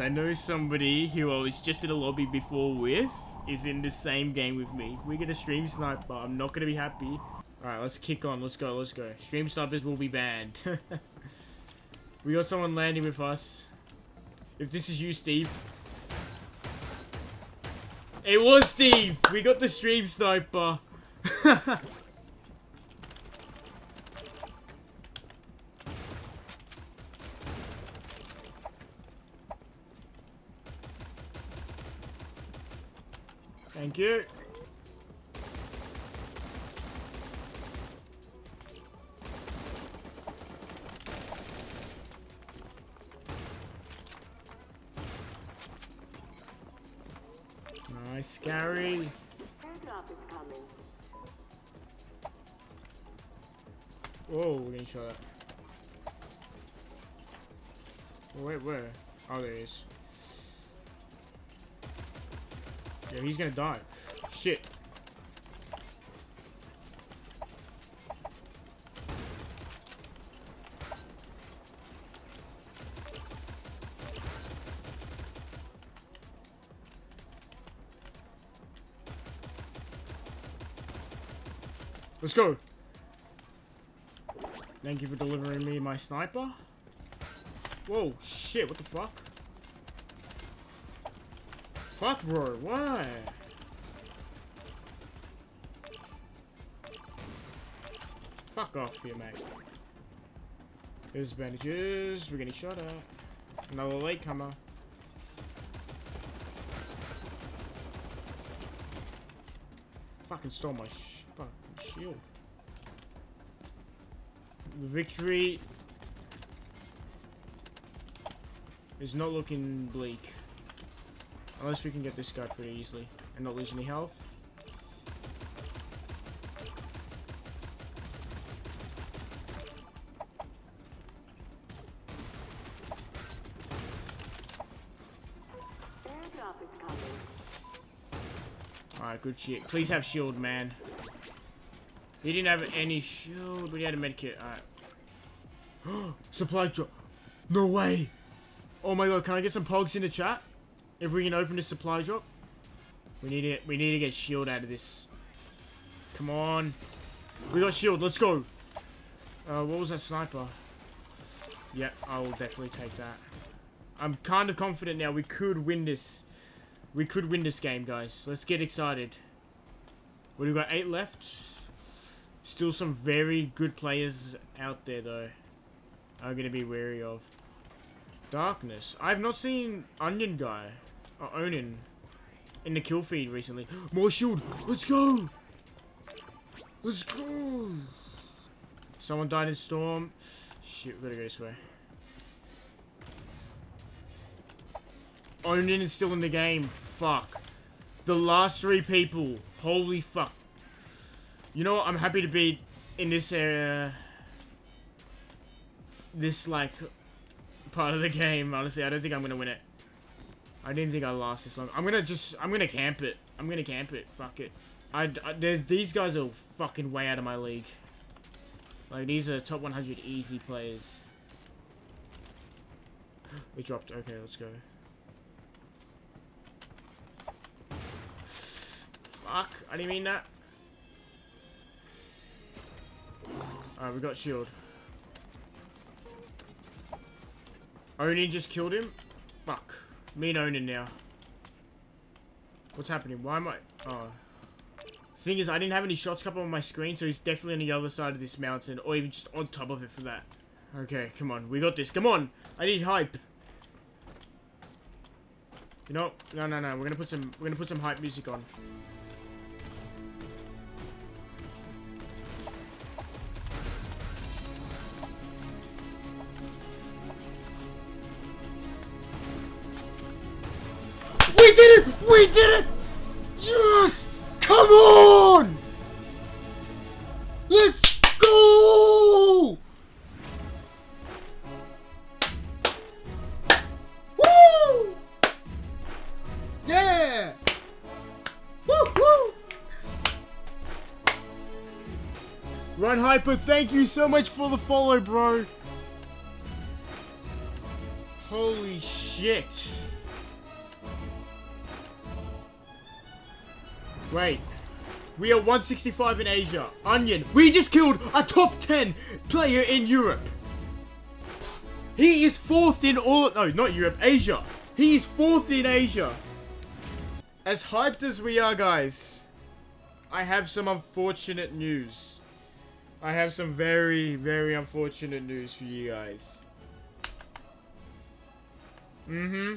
I know somebody who I was just in a lobby before with is in the same game with me. We're gonna stream sniper. I'm not going to be happy. Alright, let's kick on. Let's go, let's go. Stream snipers will be banned. we got someone landing with us. If this is you, Steve. It was Steve! We got the stream sniper. Thank you. Nice, Gary. Airdrop is coming. Whoa, we're getting shot at. Wait, where? Oh, there he is. Yeah, he's gonna die. Shit. Let's go. Thank you for delivering me my sniper. Whoa, shit, what the fuck? Fuck, bro, why? Fuck off here, mate. There's bandages. We're getting shot at. Another latecomer. Fucking stole my sh fucking shield. The victory is not looking bleak. Unless we can get this guy pretty easily and not lose any health. Alright, good shit. Please have shield, man. He didn't have any shield, but he had a medkit. Alright. Supply drop. No way. Oh my god, can I get some pogs in the chat? If we can open the supply drop. We need to we need to get shield out of this. Come on. We got shield, let's go. Uh, what was that sniper? Yep, I will definitely take that. I'm kind of confident now we could win this. We could win this game, guys. Let's get excited. What do we got? Eight left. Still some very good players out there, though. I'm going to be wary of. Darkness. I've not seen Onion Guy. Uh, or Onin. In the kill feed recently. More shield. Let's go. Let's go. Someone died in storm. Shit, we gotta go this way. Onin is still in the game. Fuck. The last three people. Holy fuck. You know what? I'm happy to be in this area. This, like, part of the game. Honestly, I don't think I'm gonna win it. I didn't think I'd last this long. I'm gonna just... I'm gonna camp it. I'm gonna camp it. Fuck it. I, I these guys are fucking way out of my league. Like, these are top 100 easy players. We dropped. Okay, let's go. Fuck, I didn't mean that. Alright, we got shield. Onin just killed him? Fuck. Me and Onin now. What's happening? Why am I... Oh. Thing is, I didn't have any shots up on my screen, so he's definitely on the other side of this mountain, or even just on top of it for that. Okay, come on. We got this. Come on! I need hype. You know, no, no, no. We're gonna put some. We're gonna put some hype music on. Did it! We did it! Yes! Come on! Let's go! Woo! Yeah! Woo woo! Run Hyper, thank you so much for the follow, bro. Holy shit. Wait. We are 165 in Asia. Onion. We just killed a top 10 player in Europe. He is fourth in all... No, not Europe. Asia. He is fourth in Asia. As hyped as we are, guys, I have some unfortunate news. I have some very, very unfortunate news for you guys. Mm-hmm.